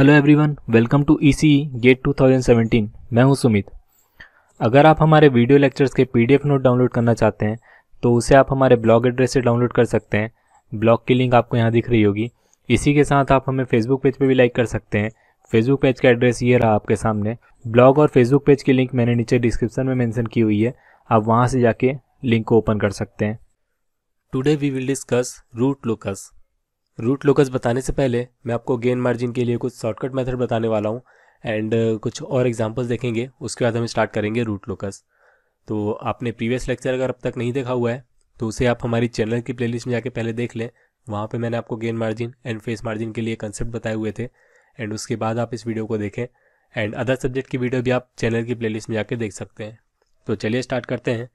Hello everyone welcome to E C GATE 2017 मैं हूँ सुमित। अगर आप हमारे वीडियो लेक्चर्स के पीडीएफ नोट डाउनलोड करना चाहते हैं तो उसे आप हमारे ब्लॉग एड्रेस से डाउनलोड कर सकते हैं। ब्लॉग की लिंक आपको यहाँ दिख रही होगी। इसी के साथ आप हमें फेसबुक पेज पे भी लाइक कर सकते हैं। फेसबुक पेज का एड्रेस ये रहा आपके सामने। ब्लॉग और फेसबुक पेज की लिंक मैंने नीचे डिस्क्रिप्शन में मैंशन की हुई है। आप वहाँ से जाके लिंक को ओपन कर सकते हैं। Today we will discuss root locus root locus बताने से पहले मैं आपको गेन मार्जिन के लिए कुछ शॉर्टकट मेथड बताने वाला हूँ एंड uh, कुछ और एग्जांपल्स देखेंगे। उसके बाद हम स्टार्ट करेंगे रूट लोकस तो आपने प्रीवियस लेक्चर अगर अब तक नहीं देखा हुआ है तो उसे आप हमारी चैनल की प्लेलिस्ट में जाके पहले देख लें। वहाँ पे मैंने आपको gain margin and phase margin के लिए कंसेप्ट बताए हुए थे एंड उसके बाद आप इस वीडियो को देखें एंड अदर सब्जेक्ट की वीडियो भी आप चैनल की प्लेलिस्ट में जाके देख सकते हैं। तो चलिए स्टार्ट करते हैं।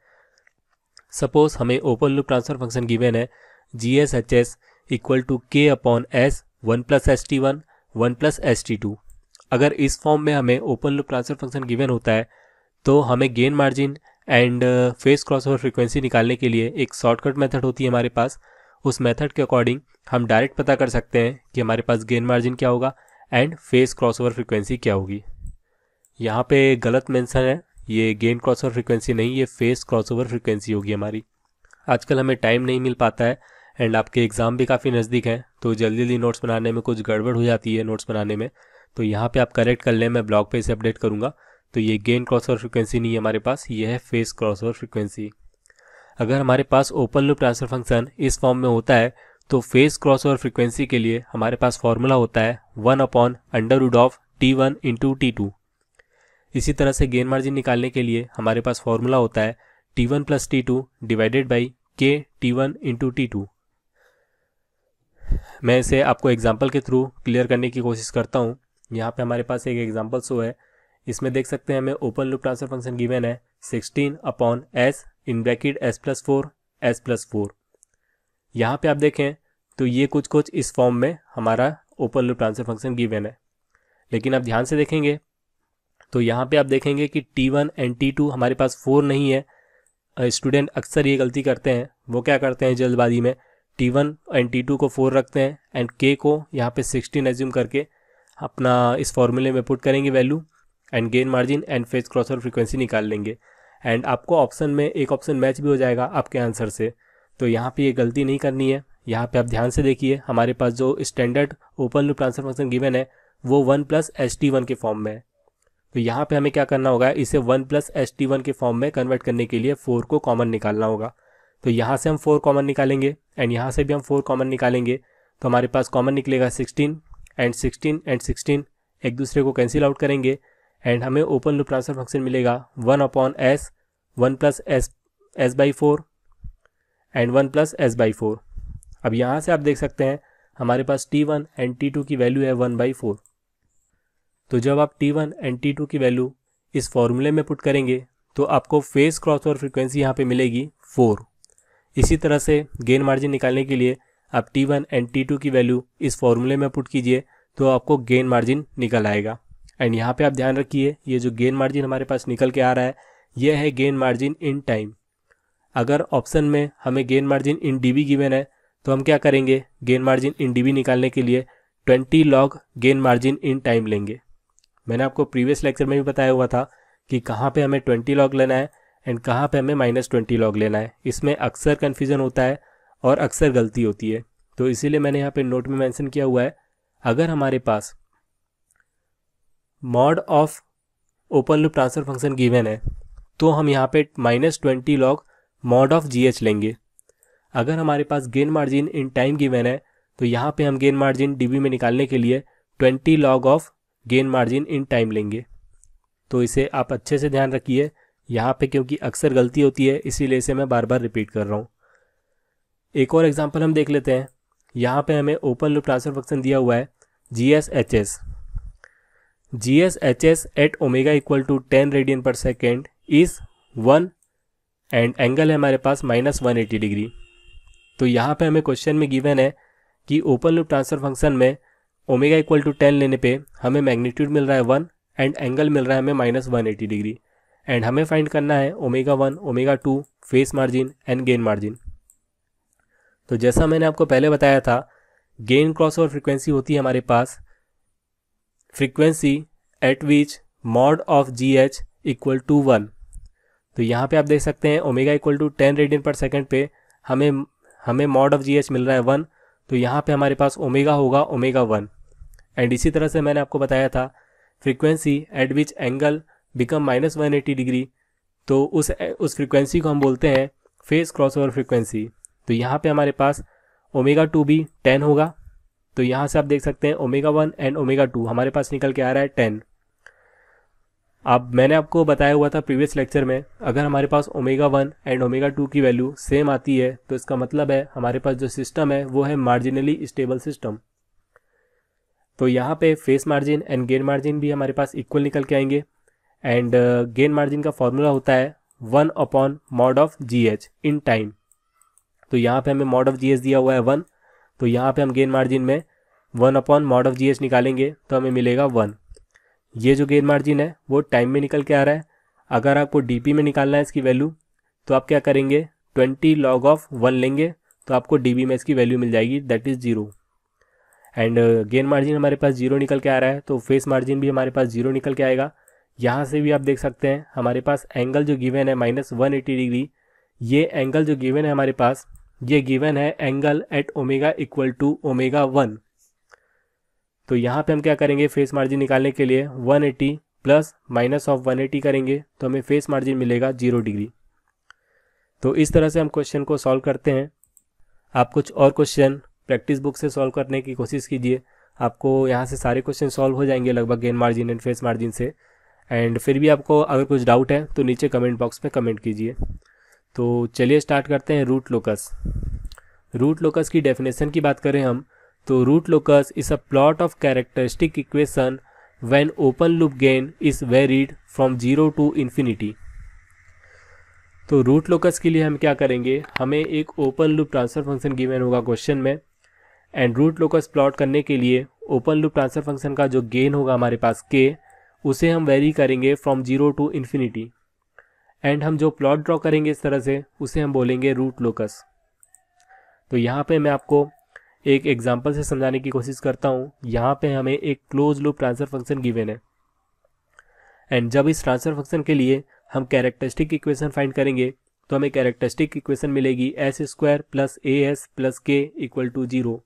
सपोज़ हमें open loop transfer function given है G S H S equal to K upon S one plus S T one one plus S T two अगर इस फॉर्म में हमें open loop transfer function given होता है तो हमें gain margin and phase crossover frequency निकालने के लिए एक शॉर्टकट मेथड होती है हमारे पास। उस मेथड के अकॉर्डिंग हम डायरेक्ट पता कर सकते हैं कि हमारे पास गेन मार्जिन क्या होगा and phase cross over frequency क्या होगी। यहाँ पे गलत मेंशन है। ये गेन क्रॉस ओवर फ्रिक्वेंसी नहीं, ये फेस क्रॉस ओवर फ्रिक्वेंसी होगी हमारी। आजकल हमें टाइम नहीं मिल पाता है। एंड आपके एग्ज़ाम भी काफ़ी नज़दीक हैं तो जल्दी जल्दी नोट्स बनाने में कुछ गड़बड़ हो जाती है नोट्स बनाने में। तो यहाँ पे आप करेक्ट कर लें, मैं ब्लॉग पे इसे अपडेट करूँगा। तो ये गेन क्रॉस ओवर फ्रिक्वेंसी नहीं है हमारे पास, ये है फेस क्रॉस ओवर फ्रिक्वेंसी अगर हमारे पास ओपन लूप ट्रांसफ़र फ़ंक्शन इस फॉर्म में होता है तो फेस क्रॉस ओवर फ्रिक्वेंसी के लिए हमारे पास फॉर्मूला होता है one upon under root of T one into T two इसी तरह से गेन मार्जिन निकालने के लिए हमारे पास फॉर्मूला होता है T one plus T two divided by K T one into T two मैं इसे आपको एग्ज़ाम्पल के थ्रू क्लियर करने की कोशिश करता हूँ। यहाँ पे हमारे पास एक एग्ज़ाम्पल शो है। इसमें देख सकते हैं हमें open loop transfer function given है। Sixteen upon S in bracket S plus four S plus four यहाँ पे आप देखें तो ये कुछ कुछ इस फॉर्म में हमारा open loop transfer function given है। लेकिन आप ध्यान से देखेंगे तो यहाँ पे आप देखेंगे कि T one and T two हमारे पास फोर नहीं है। स्टूडेंट अक्सर ये गलती करते हैं। वो क्या करते हैं जल्दबाजी में? T one and T two को फोर रखते हैं एंड के को यहाँ पे सिक्सटीन एज्यूम करके अपना इस फॉर्मूले में पुट करेंगे value and gain margin and phase crossover frequency निकाल लेंगे। एंड आपको ऑप्शन में एक ऑप्शन मैच भी हो जाएगा आपके आंसर से। तो यहाँ पे ये गलती नहीं करनी है। यहाँ पे आप ध्यान से देखिए, हमारे पास जो standard open loop transfer function given है, वो one plus S T one के फॉर्म में है। तो यहाँ पे हमें क्या करना होगा, इसे one plus S T one के फॉर्म में कन्वर्ट करने के लिए फोर को कॉमन निकालना होगा। तो यहाँ से हम फोर कॉमन निकालेंगे एंड यहाँ से भी हम फोर कॉमन निकालेंगे। तो हमारे पास कॉमन निकलेगा sixteen and sixteen and sixteen एक दूसरे को कैंसिल आउट करेंगे एंड हमें ओपन लूप ट्रांसफ़र फ़ंक्शन मिलेगा। One upon S one plus S S by four and one plus S by four अब यहाँ से आप देख सकते हैं, हमारे पास T one and T two की वैल्यू है वन बाई फोर तो जब आप T one and T two की वैल्यू इस फॉर्मूले में पुट करेंगे तो आपको फेस क्रॉस ओवर फ्रिक्वेंसी यहाँ पे मिलेगी फोर इसी तरह से गेन मार्जिन निकालने के लिए आप T one and T two की वैल्यू इस फॉर्मूले में पुट कीजिए तो आपको गेन मार्जिन निकल आएगा। एंड यहाँ पे आप ध्यान रखिए, ये जो गेन मार्जिन हमारे पास निकल के आ रहा है, ये है गेन मार्जिन इन टाइम अगर ऑप्शन में हमें gain margin in D B given है तो हम क्या करेंगे? Gain margin in D B निकालने के लिए 20 log gain margin in time लेंगे। मैंने आपको प्रीवियस लेक्चर में भी बताया हुआ था कि कहाँ पे हमें 20 लॉग लेना है एंड कहाँ पे हमें माइनस ट्वेंटी लॉग लेना है? इसमें अक्सर कन्फ्यूज़न होता है और अक्सर गलती होती है। तो इसीलिए मैंने यहाँ पे नोट में मेंशन किया हुआ है, अगर हमारे पास mod of open loop transfer function given है तो हम यहाँ पे minus twenty log mod of G H लेंगे। अगर हमारे पास gain margin in time given है तो यहाँ पे हम गेन मार्जिन डीबी में निकालने के लिए twenty log of gain margin in time लेंगे। तो इसे आप अच्छे से ध्यान रखिए। यहाँ पे क्योंकि अक्सर गलती होती है, इसीलिए इसे मैं बार बार रिपीट कर रहा हूँ। एक और एग्ज़ाम्पल हम देख लेते हैं। यहाँ पे हमें ओपन लूप ट्रांसफ़र फ़ंक्शन दिया हुआ है G S H S G S H S at omega equal to ten radian per second is one and angle है हमारे पास माइनस वन एटी डिग्री तो यहाँ पे हमें क्वेश्चन में गिवन है कि ओपन लूप ट्रांसफ़र फ़ंक्शन में ओमेगा इक्वल टू टेन लेने पे हमें मैग्नीट्यूड मिल रहा है वन एंड एंगल मिल रहा है हमें minus one eighty degree and हमें फाइंड करना है omega one omega two phase margin and gain margin तो जैसा मैंने आपको पहले बताया था गेन क्रॉस ओवर फ्रिक्वेंसी होती है हमारे पास। Frequency at which mod of G H equal to one तो यहाँ पे आप देख सकते हैं omega equal to ten radian per second पे हमें हमें मॉड ऑफ़ जी एच मिल रहा है वन तो यहाँ पे हमारे पास ओमेगा होगा ओमेगा वन एंड इसी तरह से मैंने आपको बताया था frequency at which angle become minus one eighty degree तो उस उस फ्रीक्वेंसी को हम बोलते हैं फेस क्रॉस ओवर फ्रीक्वेंसी तो यहाँ पे हमारे पास ओमेगा टू भी टेन होगा। तो यहाँ से आप देख सकते हैं omega one and omega two हमारे पास निकल के आ रहा है टेन अब मैंने आपको बताया हुआ था प्रीवियस लेक्चर में, अगर हमारे पास omega one and omega two की वैल्यू सेम आती है तो इसका मतलब है हमारे पास जो सिस्टम है, वो है मार्जिनली स्टेबल सिस्टम तो यहाँ पे phase margin and gain margin भी हमारे पास इक्वल निकल के आएँगे। एंड गेन मार्जिन का फॉर्मूला होता है one upon mod of G H in time तो यहाँ पे हमें मॉड ऑफ़ जी एच दिया हुआ है वन तो यहाँ पे हम गेन मार्जिन में one upon mod of G H निकालेंगे तो हमें मिलेगा वन ये जो गेन मार्जिन है, वो टाइम में निकल के आ रहा है. अगर आपको डी में निकालना है इसकी वैल्यू तो आप क्या करेंगे? ट्वेंटी लॉग ऑफ़ वन लेंगे तो आपको डीबी में इसकी वैल्यू मिल जाएगी that is zero and gain margin हमारे पास ज़ीरो निकल के आ रहा है तो फेस मार्जिन भी हमारे पास ज़ीरो निकल के आएगा. यहाँ से भी आप देख सकते हैं, हमारे पास एंगल जो गिवन है माइनस वन एटी डिग्री ये एंगल जो गिवन है हमारे पास, ये गिवन है angle at omega equal to omega one तो यहाँ पे हम क्या करेंगे फेस मार्जिन निकालने के लिए 180 प्लस माइनस ऑफ़ 180 करेंगे तो हमें फेस मार्जिन मिलेगा ज़ीरो डिग्री तो इस तरह से हम क्वेश्चन को सॉल्व करते हैं। आप कुछ और क्वेश्चन प्रैक्टिस बुक से सॉल्व करने की कोशिश कीजिए। आपको यहाँ से सारे क्वेश्चन सॉल्व हो जाएँगे लगभग gain margin and phase margin से। एंड फिर भी आपको अगर कुछ डाउट है तो नीचे कमेंट बॉक्स में कमेंट कीजिए। तो चलिए स्टार्ट करते हैं रूट लोकस। रूट लोकस की डेफिनेशन की बात करें हम तो root locus is a plot of characteristic equation when open loop gain is varied from zero to infinity तो रूट लोकस के लिए हम क्या करेंगे? हमें एक open loop transfer function given होगा क्वेश्चन में। एंड रूट लोकस प्लॉट करने के लिए ओपन लूप ट्रांसफ़र फ़ंक्शन का जो गेन होगा हमारे पास के उसे हम वेरी करेंगे from zero to infinity and हम जो प्लॉट ड्रॉ करेंगे इस तरह से, उसे हम बोलेंगे रूट लोकस तो यहाँ पे मैं आपको एक एग्ज़ाम्पल से समझाने की कोशिश करता हूँ। यहाँ पे हमें एक close loop transfer function given है। एंड जब इस ट्रांसफ़र फ़ंक्शन के लिए हम कैरेक्टरिस्टिक इक्वेशन फाइंड करेंगे तो हमें कैरेक्टरिस्टिक इक्वेशन मिलेगी S square plus A S plus K equal to zero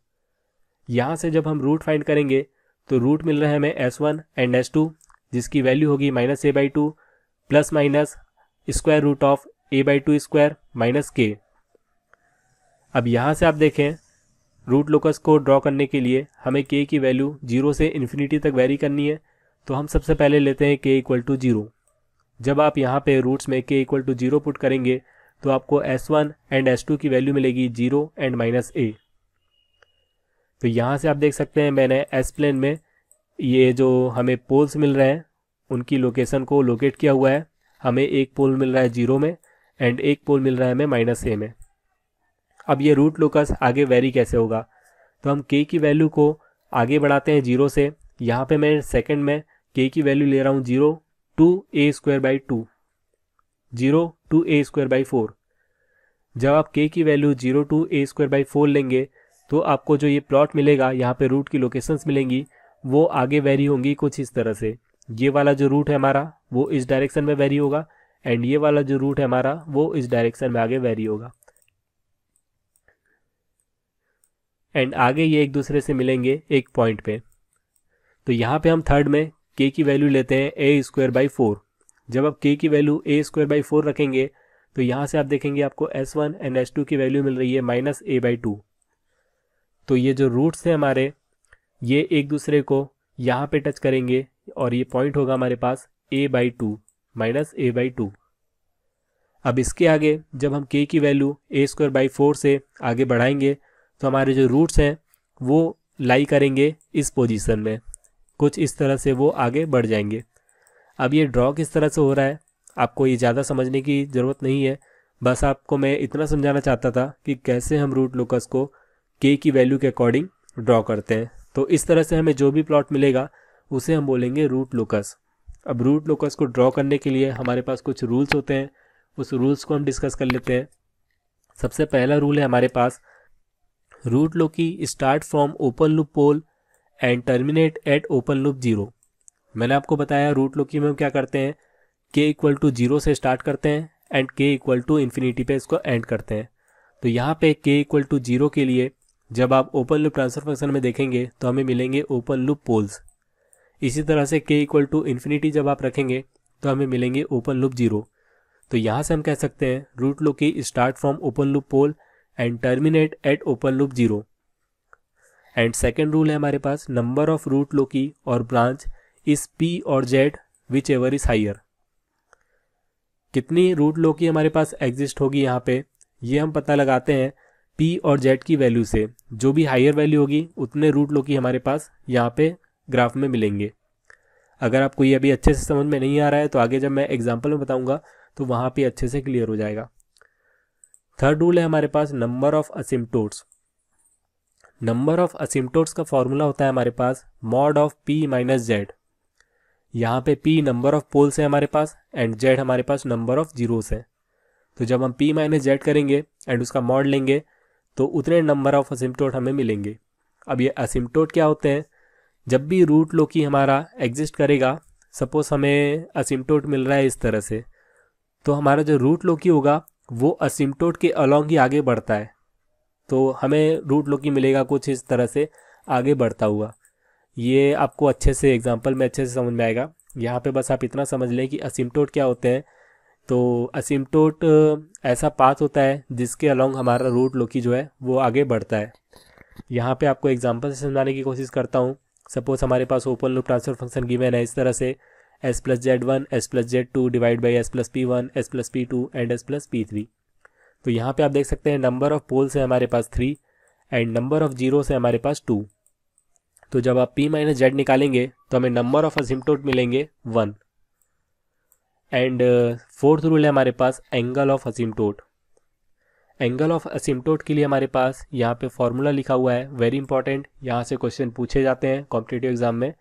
यहाँ से जब हम रूट फाइंड करेंगे तो रूट मिल रहा है हमें S one and S two जिसकी वैल्यू होगी minus A by two plus minus square root of A by two square minus K. अब यहाँ से आप देखें, रूट लोकस को ड्रॉ करने के लिए हमें के की वैल्यू ज़ीरो से इन्फिनिटी तक वेरी करनी है तो हम सबसे पहले लेते हैं के इक्वल टू ज़ीरो। जब आप यहाँ पे रूट्स में के इक्वल टू ज़ीरो पुट करेंगे तो आपको S one and S two की वैल्यू मिलेगी ज़ीरो एंड माइनस ए तो यहाँ से आप देख सकते हैं मैंने एस प्लेन में ये जो हमें पोल्स मिल रहे हैं, उनकी लोकेशन को लोकेट किया हुआ है। हमें एक पोल मिल रहा है ज़ीरो में एंड एक पोल मिल रहा है हमें माइनस ए में। अब ये रूट लोकस आगे वेरी कैसे होगा? तो हम के की वैल्यू को आगे बढ़ाते हैं ज़ीरो से। यहाँ पे मैं सेकंड में के की वैल्यू ले रहा हूँ zero to A square by two zero to A square by four जब आप के की value zero to A square by four लेंगे तो आपको जो ये प्लॉट मिलेगा, यहाँ पे रूट की लोकेशंस मिलेंगी। वो आगे वेरी होंगी कुछ इस तरह से। ये वाला जो रूट है हमारा, वो इस डायरेक्शन में वेरी होगा एंड ये वाला जो रूट है हमारा, वो इस डायरेक्शन में आगे वेरी होगा। एंड आगे ये एक दूसरे से मिलेंगे एक पॉइंट पे। तो यहाँ पे हम थर्ड में के की वैल्यू लेते हैं ए स्क्वायर बाई फोर जब आप के की value A square by four रखेंगे तो यहाँ से आप देखेंगे आपको S one and S two की वैल्यू मिल रही है माइनस ए बाई टू तो ये जो रूट्स हैं हमारे ये एक दूसरे को यहाँ पे टच करेंगे और ये पॉइंट होगा हमारे पास A by two minus A by two अब इसके आगे जब हम के की value A square by four से आगे बढ़ाएँगे तो हमारे जो रूट्स हैं, वो लाई करेंगे इस पोजीशन में। कुछ इस तरह से वो आगे बढ़ जाएँगे। अब ये ड्रॉ किस तरह से हो रहा है, आपको ये ज़्यादा समझने की ज़रूरत नहीं है। बस आपको मैं इतना समझाना चाहता था कि कैसे हम रूट लोकस को के की वैल्यू के अकॉर्डिंग ड्रॉ करते हैं। तो इस तरह से हमें जो भी प्लॉट मिलेगा, उसे हम बोलेंगे रूट लोकस अब रूट लोकस को ड्रॉ करने के लिए हमारे पास कुछ रूल्स होते हैं। उस रूल्स को हम डिस्कस कर लेते हैं। सबसे पहला रूल है हमारे पास root loci start from open loop pole and terminate at open loop zero मैंने आपको बताया रूट लोकी में हम क्या करते हैं? के इक्वल टू ज़ीरो से स्टार्ट करते हैं and K equal to infinity पे इसको एंड करते हैं। तो यहाँ पे के इक्वल टू ज़ीरो के लिए जब आप ओपन लूप ट्रांसफ़र फ़ंक्शन में देखेंगे तो हमें मिलेंगे ओपन लूप पोल्स। इसी तरह से के इक्वल टू इन्फिनिटी जब आप रखेंगे तो हमें मिलेंगे ओपन लूप ज़ीरो। तो यहाँ से हम कह सकते हैं रूट लूप की start from open loop pole and terminate at open loop zero and second rule है हमारे पास नंबर ऑफ़ रूट लोकी और ब्रांच इस पी और Z whichever is higher कितनी रूट लोकी हमारे पास एग्जिस्ट होगी यहाँ पे, ये हम पता लगाते हैं पी और जेड की वैल्यू से जो भी हायर वैल्यू होगी, उतने रूट लोकी हमारे पास यहाँ पे ग्राफ में मिलेंगे। अगर आपको ये अभी अच्छे से समझ में नहीं आ रहा है तो आगे जब मैं एग्ज़ाम्पल में बताऊँगा तो वहाँ पर अच्छे से क्लियर हो जाएगा। थर्ड रूल है हमारे पास number of asymptotes number of asymptotes का फॉर्मूला होता है हमारे पास mod of P minus Z यहाँ पे पी नंबर ऑफ़ पोल्स है हमारे पास एंड जेड हमारे पास नंबर ऑफ़ जीरोस है। तो जब हम पी माइनस जेड करेंगे एंड उसका मॉड लेंगे तो उतने नंबर ऑफ़ असिमटोट हमें मिलेंगे। अब ये असिमटोट क्या होते हैं? जब भी रूट लोकी हमारा एग्जिस्ट करेगा सपोज़ हमें असिमटोट मिल रहा है इस तरह से तो हमारा जो रूट लोकी होगा, वो असिमटोट के अलॉन्ग ही आगे बढ़ता है। तो हमें रूट लोकी मिलेगा कुछ इस तरह से, आगे बढ़ता हुआ। ये आपको अच्छे से एग्ज़ाम्पल में अच्छे से समझ में आएगा। यहाँ पे बस आप इतना समझ लें कि असिमटोट क्या होते हैं। तो असिमटोट ऐसा पाथ होता है जिसके अलॉन्ग हमारा रूट लोकी जो है, वो आगे बढ़ता है। यहाँ पे आपको एग्ज़ाम्पल से समझाने की कोशिश करता हूँ। सपोज़ हमारे पास open loop transfer function given है इस तरह से। S plus Z one S plus Z two divide by S plus P one S plus P two and S plus P three तो यहाँ पे आप देख सकते हैं नंबर ऑफ़ पोल्स है हमारे पास three and number of zero से हमारे पास टू तो जब आप पी माइनस जेड निकालेंगे तो हमें नंबर ऑफ़ असिमटोट मिलेंगे वन एंड फोर्थ रूल है हमारे पास angle of asymptote angle of asymptote के लिए हमारे पास यहाँ पे फॉर्मूला लिखा हुआ है वेरी इंपॉर्टेंट यहाँ से क्वेश्चन पूछे जाते हैं कॉम्पिटेटिव एग्ज़ाम में.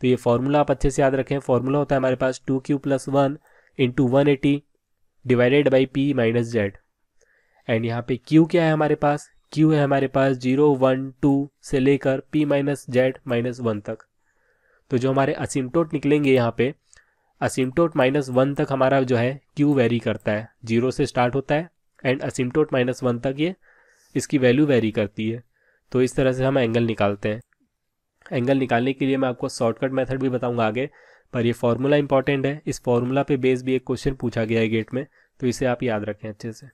तो ये फॉर्मूला आप अच्छे से याद रखें. फॉर्मूला होता है हमारे पास two Q plus one into one eighty divided by P minus Z and यहाँ पे क्यू क्या है हमारे पास? क्यू है हमारे पास ज़ीरो वन टू से लेकर P minus Z minus one तक. तो जो हमारे असिमटोट निकलेंगे यहाँ पे असिमटोट माइनस वन तक हमारा जो है क्यू वेरी करता है। ज़ीरो से स्टार्ट होता है एंड असिमटोट माइनस वन तक ये, इसकी वैल्यू वेरी करती है। तो इस तरह से हम एंगल निकालते हैं। एंगल निकालने के लिए मैं आपको शॉर्टकट मेथड भी बताऊँगा आगे, पर ये फॉर्मूला इंपॉर्टेंट है। इस फॉर्मूला पे बेस भी एक क्वेश्चन पूछा गया है गेट में तो इसे आप याद रखें अच्छे से।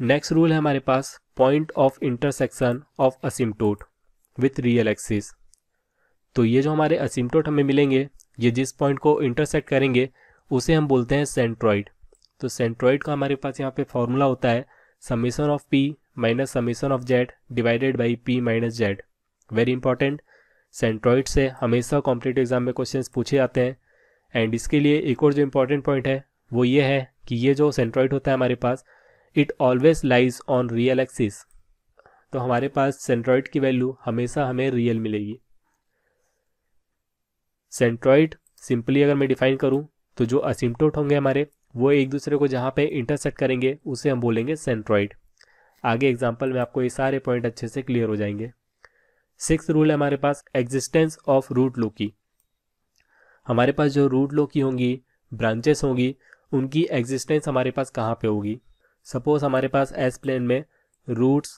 नेक्स्ट रूल है हमारे पास point of intersection of asymptote with real axis तो ये जो हमारे असिमटोट हमें मिलेंगे, ये जिस पॉइंट को इंटरसेक्ट करेंगे, उसे हम बोलते हैं सेंट्रॉइड तो सेंट्रॉइड का हमारे पास यहाँ पे फॉर्मूला होता है summation of P minus summation of Z divided by P minus Z very important centroid से हमेशा कॉम्पिटेटिव एग्ज़ाम में क्वेश्चन पूछे जाते हैं. एंड इसके लिए एक और जो इम्पोर्टेंट पॉइंट है, वो ये है कि ये जो सेंट्रॉइड होता है हमारे पास it always lies on real axis तो हमारे पास सेंट्रॉइड की वैल्यू हमेशा हमें रियल मिलेगी. सेंट्रॉइड सिंपली अगर मैं डिफाइन करूँ तो जो असिम्टोट होंगे हमारे, वो एक दूसरे को जहाँ पे इंटरसेक्ट करेंगे, उसे हम बोलेंगे सेंट्रॉइड। आगे एग्ज़ाम्पल में आपको ये सारे पॉइंट अच्छे से क्लियर हो जाएँगे। सिक्स रूल है हमारे पास एग्जिस्टेंस ऑफ़ रूट लोकी हमारे पास जो रूट लोकी होंगी ब्रांचेस होंगी, उनकी एग्जिस्टेंस हमारे पास कहाँ पे होगी? सपोज़ हमारे पास एस प्लेन में रूट्स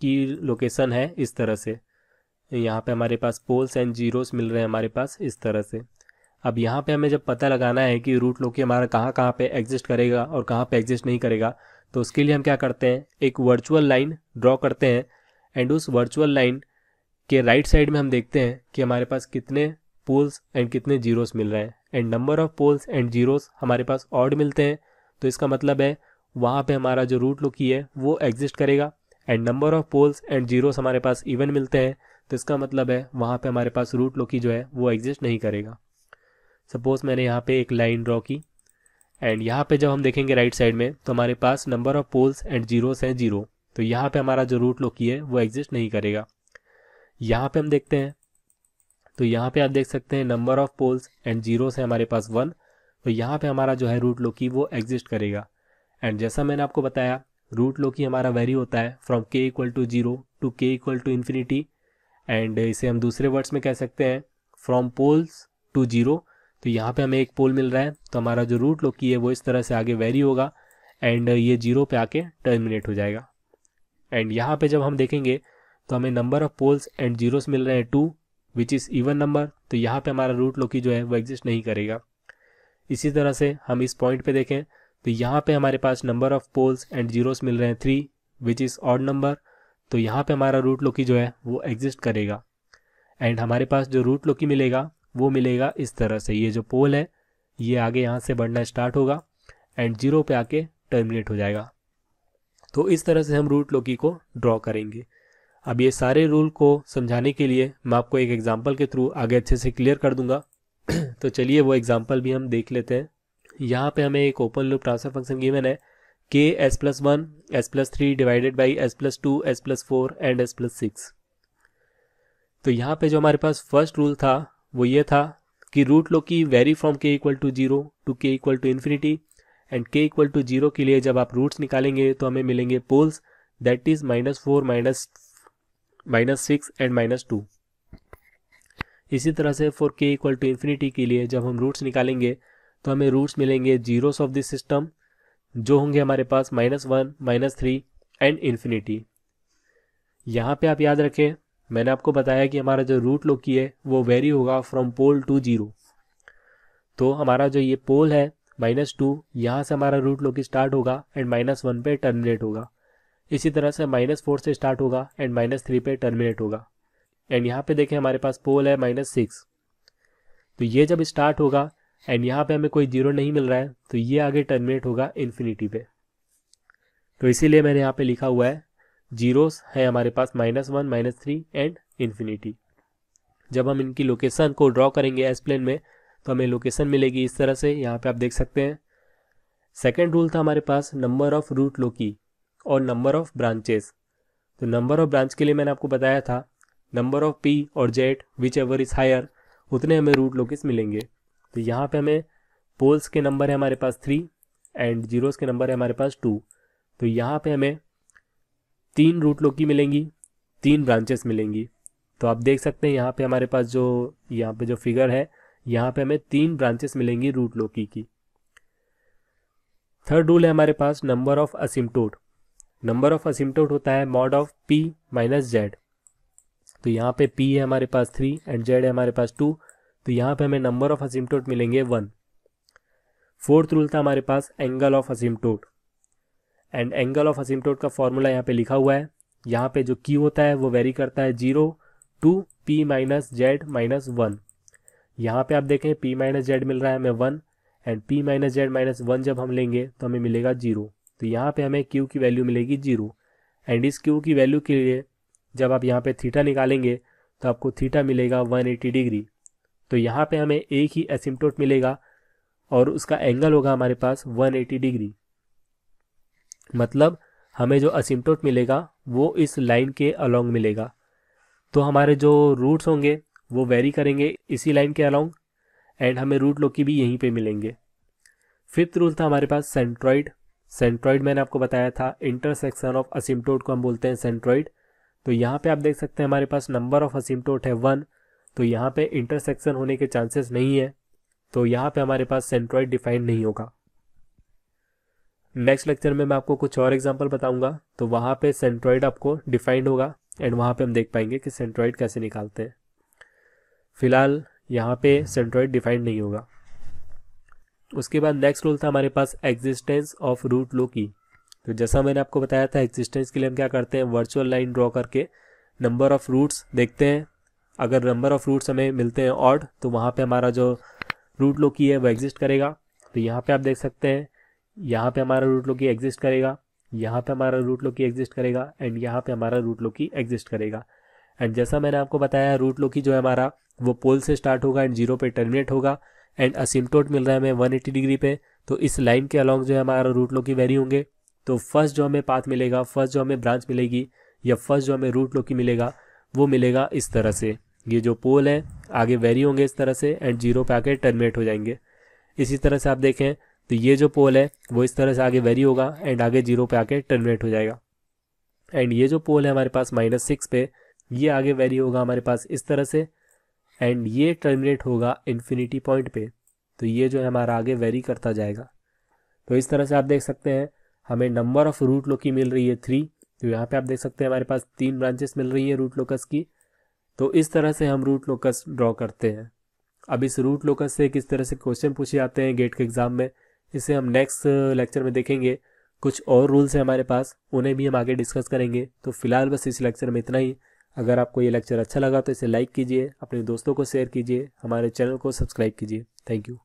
की लोकेशन है इस तरह से। यहाँ पे हमारे पास पोल्स एंड जीरोस मिल रहे हैं हमारे पास इस तरह से। अब यहाँ पे हमें जब पता लगाना है कि रूट लोकी हमारा कहाँ कहाँ पे एग्जिस्ट करेगा और कहाँ पे एग्जिस्ट नहीं करेगा तो उसके लिए हम क्या करते हैं? एक वर्चुअल लाइन ड्रॉ करते हैं एंड उस वर्चुअल लाइन के राइट साइड में हम देखते हैं कि हमारे पास कितने पोल्स एंड कितने जीरोस मिल रहे हैं। And number of poles and zeros हमारे पास ऑड मिलते हैं तो इसका मतलब है वहाँ पे हमारा जो रूट लोकी है वो एग्जिस्ट करेगा। And number of poles and zeros हमारे पास इवन मिलते हैं तो इसका मतलब है, वहाँ पे हमारे पास रूट लोकी जो है, वो एग्जिस्ट नहीं करेगा। सपोज़ मैंने यहाँ पे एक लाइन ड्रॉ की एंड यहाँ पे जब हम देखेंगे राइट साइड में तो हमारे पास number of poles and zeros हैं ज़ीरो तो यहाँ पे हमारा जो रूट लोकी है, वो एग्जिस्ट नहीं करेगा। यहाँ पे हम देखते हैं तो यहाँ पे आप देख सकते हैं number of poles and zeros है हमारे पास वन तो यहाँ पे हमारा जो है रूट लोकी वो एग्जिस्ट करेगा। एंड जैसा मैंने आपको बताया रूट लोकी हमारा वेरी होता है from K equal to zero to K equal to infinity and इसे हम दूसरे वर्ड्स में कह सकते हैं फ्रॉम पोल्स टू ज़ीरो तो यहाँ पे हमें एक पोल मिल रहा है तो हमारा जो रूट लोकी है, वो इस तरह से आगे वेरी होगा एंड ये ज़ीरो पे आके टर्मिनेट हो जाएगा. एंड यहाँ पे जब हम देखेंगे तो हमें number of poles and zeros मिल रहे हैं two which is even number तो यहाँ पे हमारा रूट लोकी जो है, वो एग्जिस्ट नहीं करेगा. इसी तरह से हम इस पॉइंट पे देखें तो यहाँ पे हमारे पास number of poles and zeros मिल रहे हैं three which is odd number तो यहाँ पे हमारा रूट लोकी जो है, वो एग्जिस्ट करेगा। एंड हमारे पास जो रूट लोकी मिलेगा, वो मिलेगा इस तरह से। ये जो पोल है, ये आगे यहाँ से बढ़ना स्टार्ट होगा एंड ज़ीरो पे आके टर्मिनेट हो जाएगा। तो इस तरह से हम रूट लोकी को ड्रॉ करेंगे। अब ये सारे रूल को समझाने के लिए मैं आपको एक एग्ज़ाम्पल के थ्रू आगे अच्छे से क्लियर कर दूँगा। तो चलिए वो एग्ज़ाम्पल भी हम देख लेते हैं। यहाँ पे हमें एक open loop transfer function given है। K S plus one S plus three divided by S plus two S plus four and S plus six तो यहाँ पे जो हमारे पास फ़र्स्ट रूल था, वो ये था कि root locus vary from K equal to zero to K equal to infinity and K equal to zero के लिए जब आप रूट्स निकालेंगे तो हमें मिलेंगे poles that is minus four minus minus six and minus two इसी तरह से फॉर के इक्वल टू इन्फिनिटी के लिए जब हम रूट्स निकालेंगे तो हमें रूट्स मिलेंगे जीरोस ऑफ़ दिस सिस्टम जो होंगे हमारे पास minus one minus three and infinity यहाँ पे आप याद रखें, मैंने आपको बताया कि हमारा जो रूट लो की है, वो वेरी होगा फ्रॉम पोल टू ज़ीरो तो हमारा जो ये पोल है माइनस टू यहाँ से हमारा रूट लो की स्टार्ट होगा एंड माइनस वन पे टर्मिनेट होगा. इसी तरह से माइनस फोर से स्टार्ट होगा एंड माइनस थ्री पे टर्मिनेट होगा. एंड यहाँ पे देखें हमारे पास पोल है माइनस सिक्स तो ये जब स्टार्ट होगा एंड यहाँ पे हमें कोई ज़ीरो नहीं मिल रहा है तो ये आगे टर्मिनेट होगा इन्फिनिटी पे। तो इसीलिए मैंने यहाँ पे लिखा हुआ है जीरोस है हमारे पास minus one minus three and infinity जब हम इनकी लोकेशन को ड्रॉ करेंगे एस प्लेन में तो हमें लोकेशन मिलेगी इस तरह से, यहाँ पे आप देख सकते हैं। सेकेंड रूल था हमारे पास नंबर ऑफ़ रूट लोकी और नंबर ऑफ़ ब्रांचेस तो नंबर ऑफ़ ब्रांच के लिए मैंने आपको बताया था नंबर ऑफ़ पी और Z whichever is higher उतने हमें रूट लोकेस मिलेंगे। तो यहाँ पे हमें पोल्स के नंबर है हमारे पास थ्री एंड जीरोस के नंबर है हमारे पास टू तो यहाँ पे हमें तीन रूट लोकी मिलेंगी, तीन ब्रांचेस मिलेंगी. तो आप देख सकते हैं यहाँ पे हमारे पास जो, यहाँ पे जो फिगर है, यहाँ पे हमें तीन ब्रांचेस मिलेंगी रूट लोकी की. थर्ड रूल है हमारे पास number of asymptote number of asymptote होता है mod of P minus Z तो यहाँ पे पी है हमारे पास थ्री एंड जेड है हमारे पास टू तो यहाँ पे हमें नंबर ऑफ़ असिमटोट मिलेंगे वन फोर्थ रूल था हमारे पास angle of asymptote and angle of asymptote का फॉर्मूला यहाँ पे लिखा हुआ है। यहाँ पे जो की होता है वो वेरी करता है zero to P minus Z minus one यहाँ पे आप देखें पी माइनस जेड मिल रहा है हमें one and P minus Z minus one जब हम लेंगे तो हमें मिलेगा ज़ीरो तो यहाँ पे हमें क्यू की वैल्यू मिलेगी ज़ीरो एंड इस क्यू की वैल्यू के लिए जब आप यहाँ पे थीटा निकालेंगे तो आपको थीटा मिलेगा 180 डिग्री तो यहाँ पे हमें एक ही एसिम्टोट मिलेगा और उसका एंगल होगा हमारे पास 180 डिग्री मतलब हमें जो असिम्टोट मिलेगा, वो इस लाइन के अलोंग मिलेगा. तो हमारे जो रूट्स होंगे, वो वेरी करेंगे इसी लाइन के अलोंग एंड हमें रूट लोग भी यहीं पे मिलेंगे. फिफ्थ रूल था हमारे पास सेंट्रॉइड सेंट्रॉइड मैंने आपको बताया था इंटरसेक्शन ऑफ़ असिम्टोट को हम बोलते हैं सेंट्रॉइड तो यहाँ पे आप देख सकते हैं हमारे पास नंबर ऑफ़ असिम्टोट है वन तो यहाँ पे इंटरसेक्शन होने के चांसेस नहीं है तो यहाँ पे हमारे पास सेंट्रॉइड डिफाइन नहीं होगा। नेक्स्ट लेक्चर में मैं आपको कुछ और एग्जांपल बताऊँगा तो वहाँ पे सेंट्रॉइड आपको डिफाइंड होगा एंड वहाँ पे हम देख पाएँगे कि सेंट्रॉइड कैसे निकालते हैं। फ़िलहाल यहाँ पे सेंट्रॉइड डिफाइंड नहीं होगा। उसके बाद नेक्स्ट रूल था हमारे पास एग्जिस्टेंस ऑफ़ रूट लो की तो जैसा मैंने आपको बताया था एग्जिस्टेंस के लिए हम क्या करते हैं वर्चुअल लाइन ड्रॉ करके नंबर ऑफ़ रूट्स देखते हैं। अगर नंबर ऑफ़ रूट्स हमें मिलते हैं ऑड तो वहाँ पे हमारा जो रूट लो की है, वो एग्जिस्ट करेगा। तो यहाँ पे आप देख सकते हैं, यहाँ पे हमारा रूट लो की एग्जिस्ट करेगा, यहाँ पे हमारा रूट लो की एग्जिस्ट करेगा एंड यहाँ पे हमारा रूट लो की एग्जिस्ट करेगा। एंड जैसा मैंने आपको बताया रूट लो की जो है हमारा, वो पोल से स्टार्ट होगा एंड ज़ीरो पे टर्मिनेट होगा। एंड असिमटोट मिल रहा है हमें 180 डिग्री पे तो इस लाइन के अलॉन्ग जो है हमारा रूट लो की वेरी होंगे। तो फ़र्स्ट जो हमें पाथ मिलेगा फ़र्स्ट जो हमें ब्रांच मिलेगी, या फ़र्स्ट जो हमें रूट लोकी मिलेगा, वो मिलेगा इस तरह से। ये जो पोल है, आगे वेरी होंगे इस तरह से एंड ज़ीरो पे आके टर्मिनेट हो जाएँगे। इसी तरह से आप देखें तो ये जो पोल है, वो इस तरह से आगे वेरी होगा एंड आगे ज़ीरो पे आके टर्मिनेट हो जाएगा। एंड ये जो पोल है हमारे पास माइनस सिक्स पे, ये आगे वेरी होगा हमारे पास इस तरह से एंड ये टर्मिनेट होगा इन्फिनिटी पॉइंट पे। तो ये जो है हमारा आगे वेरी करता जाएगा। तो इस तरह से आप देख सकते हैं, हमें नंबर ऑफ़ रूट लो की मिल रही है थ्री तो यहाँ पे आप देख सकते हैं हमारे पास तीन ब्रांचेस मिल रही है रूट लोकस की। तो इस तरह से हम रूट लोकस ड्रॉ करते हैं। अब इस रूट लोकस से किस तरह से क्वेश्चन पूछे जाते हैं गेट के एग्ज़ाम में, इसे हम नेक्स्ट लेक्चर में देखेंगे। कुछ और रूल्स हैं हमारे पास, उन्हें भी हम आगे डिस्कस करेंगे। तो फ़िलहाल बस इस लेक्चर में इतना ही। अगर आपको ये लेक्चर अच्छा लगा तो इसे लाइक कीजिए, अपने दोस्तों को शेयर कीजिए, हमारे चैनल को सब्सक्राइब कीजिए। Thank you